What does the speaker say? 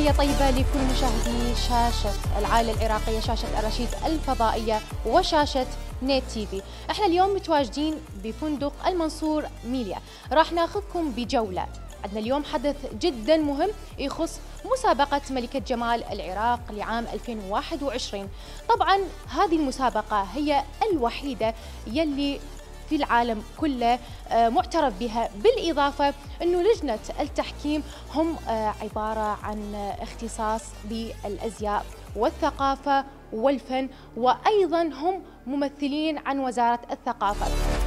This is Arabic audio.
تحية طيبة لكل مشاهدي شاشة العائلة العراقية شاشة الرشيد الفضائية وشاشة نت تي في. إحنا اليوم متواجدين بفندق المنصور ميليا. راح ناخذكم بجولة. عندنا اليوم حدث جدا مهم يخص مسابقة ملكة جمال العراق لعام 2021 طبعا هذه المسابقة هي الوحيدة يلي في العالم كله معترف بها. بالإضافة أنه لجنة التحكيم هم عبارة عن اختصاص بالأزياء والثقافة والفن وأيضا هم ممثلين عن وزارة الثقافة.